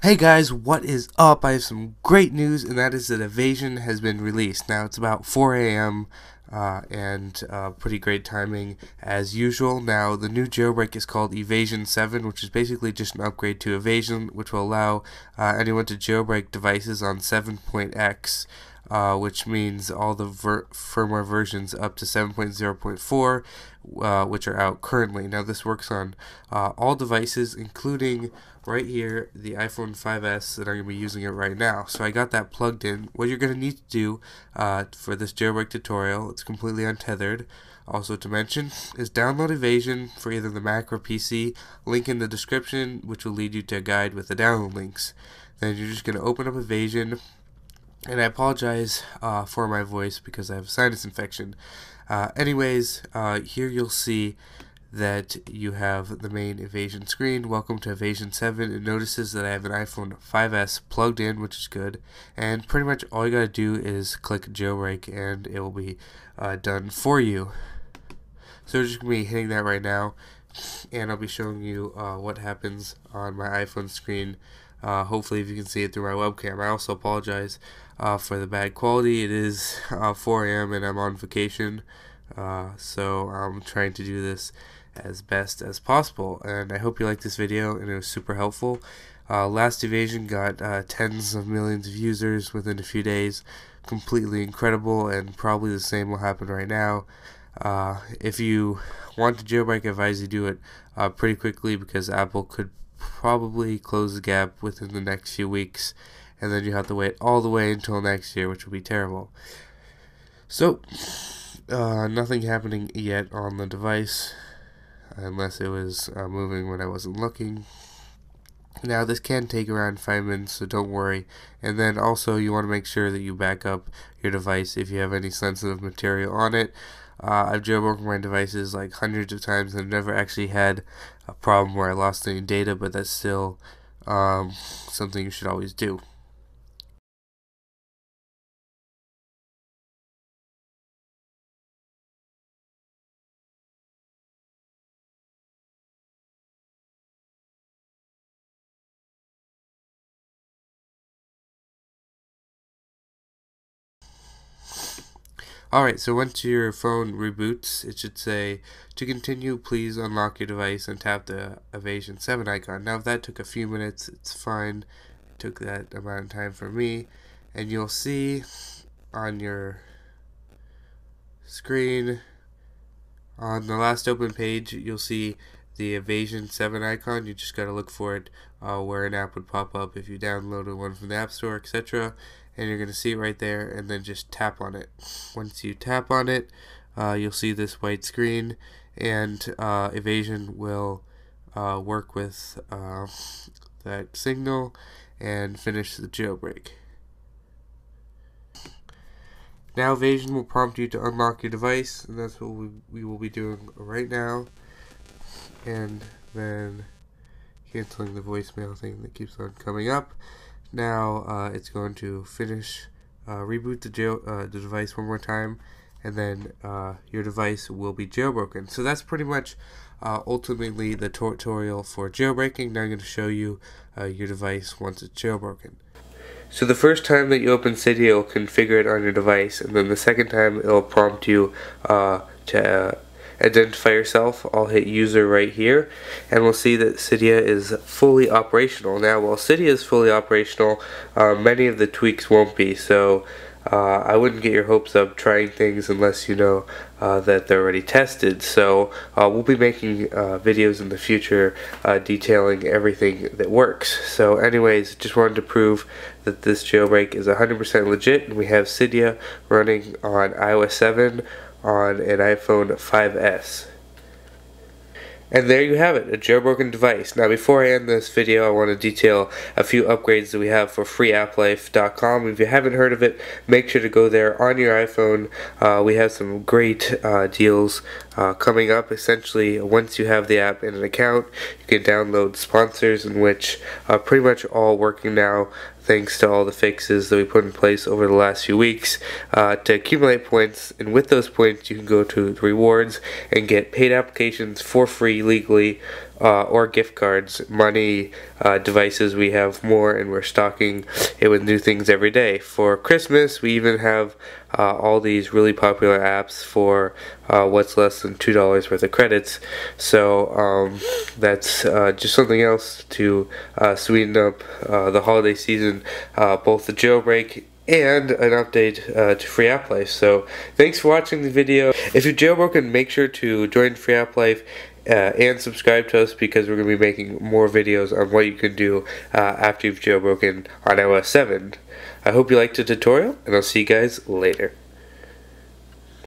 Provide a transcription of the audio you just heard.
Hey guys, what is up? I have some great news, and that is that Evasion has been released. Now it's about 4 a.m. Uh, and uh, pretty great timing as usual. Now the new jailbreak is called Evasion 7, which is basically just an upgrade to Evasion, which will allow uh, anyone to jailbreak devices on 7.x. Uh, which means all the ver firmware versions up to 7.0.4, uh, which are out currently. Now, this works on uh, all devices, including right here the iPhone 5s that I'm going to be using it right now. So I got that plugged in. What you're going to need to do uh, for this jailbreak tutorial, it's completely untethered. Also to mention is download Evasion for either the Mac or PC. Link in the description, which will lead you to a guide with the download links. Then you're just going to open up Evasion. And I apologize uh, for my voice because I have a sinus infection. Uh, anyways, uh, here you'll see that you have the main Evasion screen. Welcome to Evasion 7. It notices that I have an iPhone 5S plugged in, which is good. And pretty much all you gotta do is click jailbreak and it will be uh, done for you. So we're just gonna be hitting that right now. And I'll be showing you uh, what happens on my iPhone screen. Uh, hopefully, if you can see it through my webcam. I also apologize uh, for the bad quality. It is uh, 4 a.m. and I'm on vacation. Uh, so I'm trying to do this as best as possible. And I hope you liked this video and it was super helpful. Uh, Last Evasion got uh, tens of millions of users within a few days. Completely incredible, and probably the same will happen right now. Uh, if you want to jailbreak, I advise you do it uh, pretty quickly because Apple could probably close the gap within the next few weeks, and then you have to wait all the way until next year, which will be terrible. So, uh, nothing happening yet on the device unless it was uh, moving when I wasn't looking. Now this can take around 5 minutes, so don't worry. And then also you want to make sure that you back up your device if you have any sensitive material on it. Uh, I've jailbroken my devices like hundreds of times and I've never actually had a problem where I lost any data, but that's still um, something you should always do. Alright, so once your phone reboots, it should say, to continue, please unlock your device and tap the Evasion 7 icon. Now, if that took a few minutes, it's fine. It took that amount of time for me. And you'll see on your screen, on the last open page, you'll see the Evasion 7 icon. You just got to look for it uh, where an app would pop up if you downloaded one from the App Store, etc and you're going to see it right there and then just tap on it. Once you tap on it, uh, you'll see this white screen and uh, Evasion will uh, work with uh, that signal and finish the jailbreak. Now Evasion will prompt you to unlock your device and that's what we, we will be doing right now and then canceling the voicemail thing that keeps on coming up. Now uh, it's going to finish, uh, reboot the, jail, uh, the device one more time, and then uh, your device will be jailbroken. So that's pretty much uh, ultimately the tutorial for jailbreaking. Now I'm going to show you uh, your device once it's jailbroken. So the first time that you open Cydia, it'll configure it on your device, and then the second time it'll prompt you to identify yourself, I'll hit user right here and we'll see that Cydia is fully operational. Now while Cydia is fully operational, uh, many of the tweaks won't be so uh, I wouldn't get your hopes up trying things unless you know uh, that they're already tested. So uh, we'll be making uh, videos in the future uh, detailing everything that works. So anyways, just wanted to prove that this jailbreak is 100% legit and we have Cydia running on iOS 7 on an iPhone 5S. And there you have it, a jailbroken device. Now before I end this video, I want to detail a few upgrades that we have for freeapplife.com. If you haven't heard of it, make sure to go there on your iPhone. Uh, we have some great uh, deals uh, coming up. Essentially, once you have the app in an account, you can download sponsors in which are pretty much all working now thanks to all the fixes that we put in place over the last few weeks uh, to accumulate points. And with those points, you can go to rewards and get paid applications for free legally uh, or gift cards, money, uh, devices. We have more, and we're stocking it with new things every day. For Christmas, we even have uh, all these really popular apps for uh, what's less than two dollars worth of credits. So um, that's uh, just something else to uh, sweeten up the holiday season. both the jailbreak and an update uh, to Free App Life. So thanks for watching the video. If you're jailbroken, make sure to join Free App Life uh, and subscribe to us because we're going to be making more videos on what you can do uh, after you've jailbroken on iOS 7. I hope you liked the tutorial, and I'll see you guys later.